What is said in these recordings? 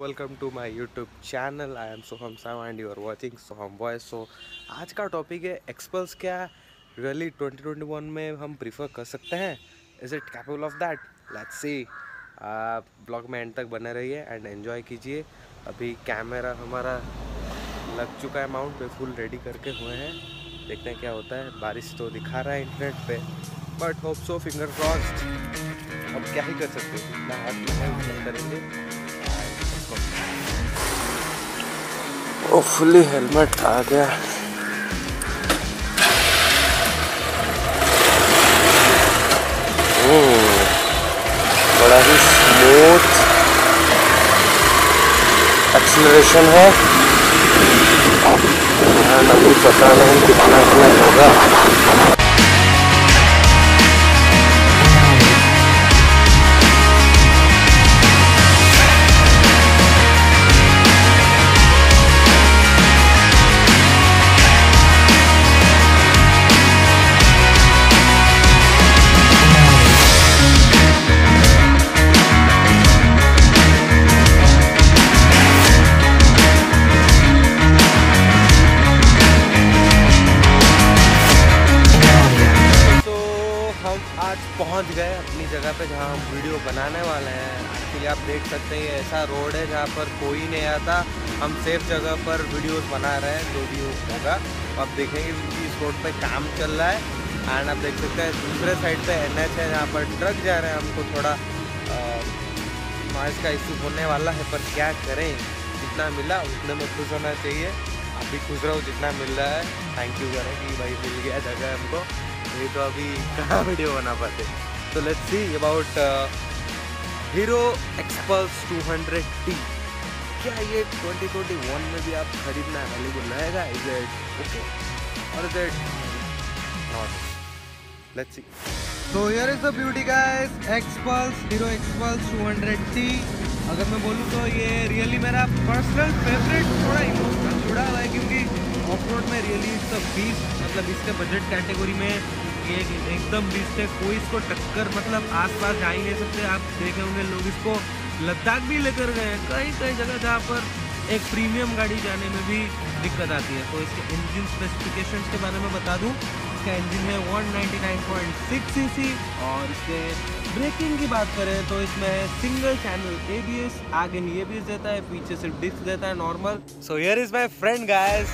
Welcome to my YouTube channel I am Soham Sao and you are watching Soham voice so आज का topic है XPulse क्या? Really 2021 में हम prefer कर सकते हैं? Is it capable of that let's see blog में एंड तक बने रहिए एंड एंजॉय कीजिए। अभी कैमरा हमारा लग चुका है माउंट पे फुल रेडी करके हुए हैं। देखते हैं क्या होता है। बारिश तो दिखा रहा है इंटरनेट पे but hope so finger crossed अब क्या ही कर सकते हैं? फुली हेलमेट आ गया। बड़ा ही स्मूथ एक्सलरेशन है। अभी पता नहीं कितना होगा। जगह पे जहाँ हम वीडियो बनाने वाले हैं। एक्चुअली आप देख सकते हैं ऐसा रोड है जहाँ पर कोई नहीं आता। हम सेफ़ जगह पर वीडियोस बना रहे हैं, जो भी होगा। आप देखेंगे कि इस रोड पे काम चल रहा है। एंड आप देख सकते हैं, दूसरे साइड पे एन एच है, जहाँ पर ट्रक जा रहे हैं। हमको थोड़ा नॉइज़ का इशू होने वाला है, पर क्या करें? जितना मिला, उतने में खुश होना चाहिए। आप भी खुश रहो, जितना मिल रहा है। थैंक यू करें कि भाई मिल गया जगह हमको। नहीं तो अभी कहाँ वीडियो बना पाते? तो let's see about Hero Xpulse 200T क्या ये 2021 में भी आप खरीदना है? अवेलेबल रहेगा इज़ इट ओके और is it not let's see So here is the beauty guys, X-Pulse, Hero X-Pulse 200T. अगर मैं बोलूँ तो ये रियली मेरा पर्सनल फेवरेट थोड़ा इमोशनल जुड़ा हुआ है क्योंकि ऑफ़ रोड में रियली इट्स अ बीस्ट मतलब इसके बजट कैटेगरी में एक- एकदम बीस्ट है कोई इसको टक्कर मतलब आसपास जा ही नहीं सकते। आप देखे होंगे, लोग इसको लद्दाख भी लेकर गए हैं। कई कई जगह जहाँ पर एक प्रीमियम गाड़ी जाने में भी दिक्कत आती है। तो इसके इंजन स्पेसिफिकेशंस के बारे में बता दूँ। इसका इंजन है 199.6 सीसी और इसके ब्रेकिंग की बात करें तो इसमें सिंगल चैनल एबीएस आगे ही एबीएस देता है, पीछे सिर्फ़ डिस्क देता है normal so here is my friend guys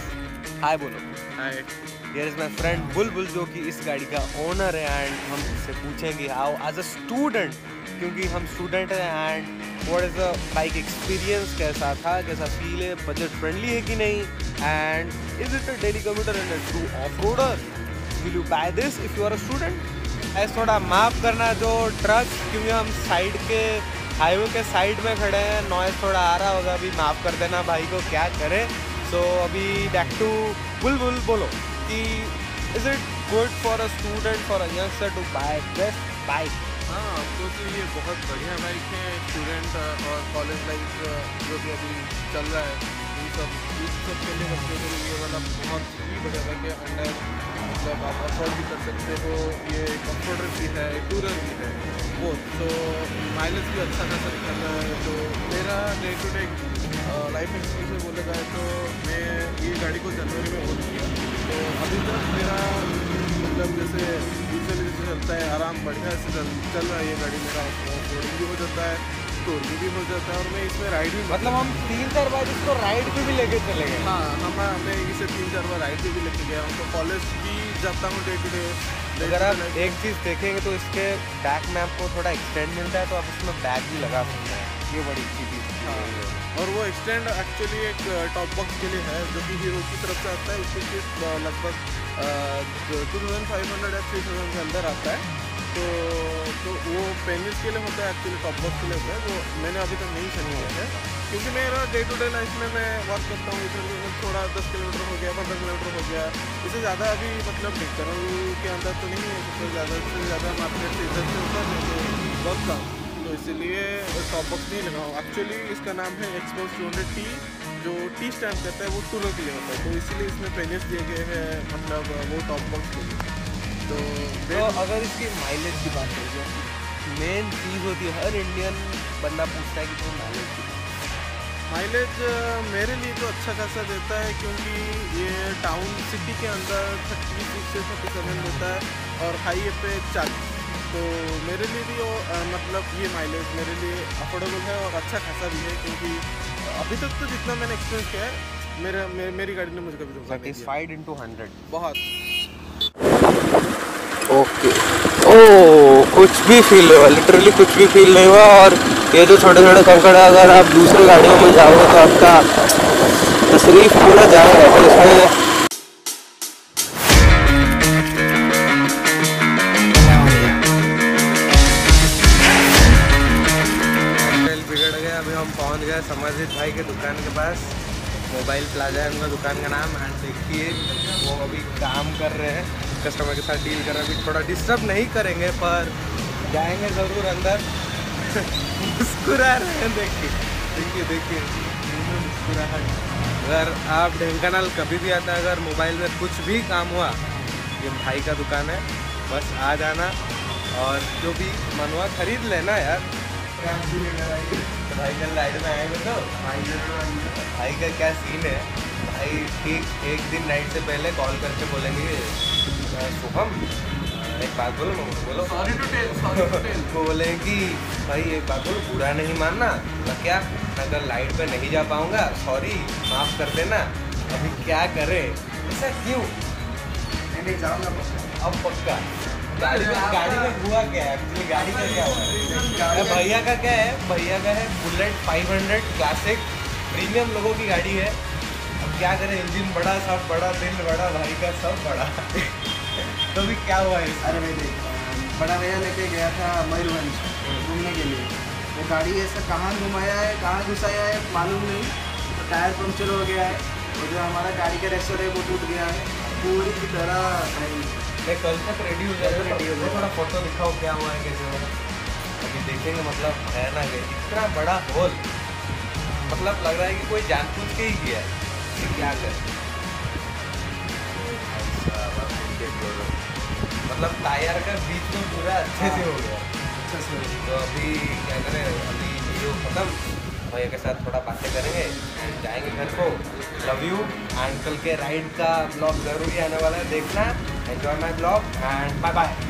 hi बोलो। Hi here is my friend Bulbul जो कि इस गाड़ी का ओनर है एंड हम इससे पूछेंगे हाउ एज अ स्टूडेंट क्योंकि हम स्टूडेंट हैं and what is the bike experience कैसा था, कैसा फील है बजट फ्रेंडली है कि नहीं and is it a daily commuter and a true off roader will you buy this if you are a student ऐसे थोड़ा माफ़ करना, जो ट्रक क्योंकि हम साइड के हाईवे के साइड में खड़े हैं नॉइज़ थोड़ा आ रहा होगा, अभी माफ़ कर देना भाई को, क्या करें? सो अभी बैक टू बुलबुल बोलो। कि is it good for a student for a youngster to buy best bike हाँ क्योंकि ये बहुत बढ़िया बाइक है स्टूडेंट और कॉलेज लाइफ जो भी अभी चल रहा है, इन सब इन सब के लिए बच्चों के लिए वाला बहुत ही बढ़िया बाइक है अंडर मतलब आप अफोर्ड भी कर सकते हो, ये कंफर्टर भी है टूरर भी है वो तो माइलेज भी अच्छा खासा निकल रहा है तो मेरा day to day life experience में बोला जाए तो मैं ये गाड़ी को जनवरी में ओन किया। तो अभी तक मेरा मतलब जैसे यूजली जैसे चलता है, आराम बढ़िया से चल रहा है ये गाड़ी मेरा ऑफरोडिंग भी हो जाता है। टूरिंग भी हो जाता है और मैं इसमें राइड भी मतलब हम तीन चार बार इसको राइड पे भी लेके चले गए। हाँ हम मैं इसे तीन चार बार राइड पे भी लेके गया हूँ तो कॉलेज भी जाता हूँ डे टू डे अगर आप एक चीज़ देखेंगे तो इसके बैक में आपको थोड़ा एक्सटेंड मिलता है तो आप उसमें बैग भी लगा सकते हैं। ये बड़ी अच्छी चीज़ हाँ और वो एक्सटेंड एक्चुअली एक टॉप बॉक्स के लिए है जो कि हीरो की तरफ़ से आता है उसकी सिर्फ़ लगभग टू थाउज़ेंड फाइव हंड्रेड या थ्री थाउज़ेंड के अंदर आता है। तो तो वो पेनिस के लिए होता है एक्चुअली टॉप बॉक्स के लिए होता है वो मैंने अभी तक नहीं खरीदा है। क्योंकि मेरा डे टू डे लाइफ में मैं वर्क करता हूँ इधर उधर थोड़ा दस किलोमीटर हो गया, पंद्रह किलोमीटर हो गया। इससे ज़्यादा अभी मतलब डिक्टरल के अंदर तो नहीं है सबसे ज़्यादा से ज़्यादा मार्केट से इधर से उधर तो बहुत कम। तो इसीलिए टॉप बॉक्स नहीं लगाऊँ एक्चुअली इसका नाम है एक्सपोज टू हंड्रेड टी जो टी स्टैंड करता है, वो टूलों के लिए होता है। तो इसीलिए इसमें पेनिस दिए गए हैं मतलब वो टॉप बॉक्स के लिए। तो तो अगर इसकी माइलेज की बात करें मेन चीज़ होती है हर इंडियन बंदा पूछता है कि तुम्हें माइलेज की माइलेज मेरे लिए तो अच्छा खासा देता है क्योंकि ये टाउन सिटी के अंदर थर्टी सिक्स से थर्टी सेवन देता है और हाईवे पे चालीस तो मेरे लिए भी वो मतलब ये माइलेज मेरे लिए अफोर्डेबल है और अच्छा खासा भी है क्योंकि अभी तक तो जितना मैंने एक्सपीरियंस किया है मेरा मेरी गाड़ी ने मुझे कभी सेटिस्फाइड इनटू 100 बहुत। ओके। ओ कुछ भी फील नहीं हुआ लिटरली कुछ भी फील नहीं हुआ और ये जो छोटे छोटे कंकड़ है, अगर आप दूसरी गाड़ियों में जाओगे तो आपका तशरीफ़ पूरा जाएगा तो इसमें गए समरजीत भाई के दुकान के पास। मोबाइल प्लाजा है, उनका दुकान का नाम एंड देखिए वो अभी काम कर रहे हैं। कस्टमर के साथ डील कर रहे हैं अभी थोड़ा डिस्टर्ब नहीं करेंगे पर जाएँगे ज़रूर अंदर। मुस्कुरा रहे हैं देखिए। देखिए देखिए। मुस्कुराहट। अगर आप ढेंकानाल कभी भी आता है अगर मोबाइल में कुछ भी काम हुआ ये भाई का दुकान है बस आ जाना और जो भी मनवा खरीद लेना यार। तो भाई कल राइड में आएँगे तो? भाई का क्या सीन है? भाई ठीक एक दिन नाइट से पहले कॉल करके बोलेंगे। "अ, शुभम एक बात बोलो बोलो। Sorry to tell sorry to tell बोले कि भाई एक बात बोलो बुरा नहीं मानना मैं क्या अगर लाइट पे नहीं जा पाऊँगा सॉरी माफ़ कर देना अभी क्या करे ऐसा क्यों? अब पक्का। गाड़ी में गाड़ी में हुआ क्या है? एक्चुअली गाड़ी का क्या हुआ है? भैया का क्या है? भैया का है बुलेट 500 क्लासिक प्रीमियम लोगों की गाड़ी है। अब क्या करें? इंजन बड़ा सब बड़ा दिल बड़ा भाई का सब बड़ा। तो भी क्या हुआ है अरे भाई देख बड़ा भैया लेके गया था मयूरभंज घूमने के लिए। वो गाड़ी ऐसा कहाँ घुमाया है कहाँ घुसाया है मालूम नहीं। तो टायर पंक्चर हो गया है और जो हमारा गाड़ी का रेस्टोर है वो टूट गया है। पूरी की तरह भाई। कल तक रेडी हो जाएगा रेडी हो जाएगा। थोड़ा फ़ोटो दिखाओ क्या हुआ है कैसे हुआ अभी देखेंगे मतलब है ना कि इतना बड़ा होल मतलब लग रहा है कि कोई जानबूझ के ही किया है। क्या करे मतलब टायर का बीच में पूरा अच्छे से हो गया। अच्छे से तो अभी क्या करें अभी वीडियो खत्म। भैया के साथ थोड़ा बातें करेंगे एंड जाएँगे घर को। लव यू एंड कल के राइड का ब्लॉग ज़रूरी आने वाला है। देखना enjoy my blog and bye bye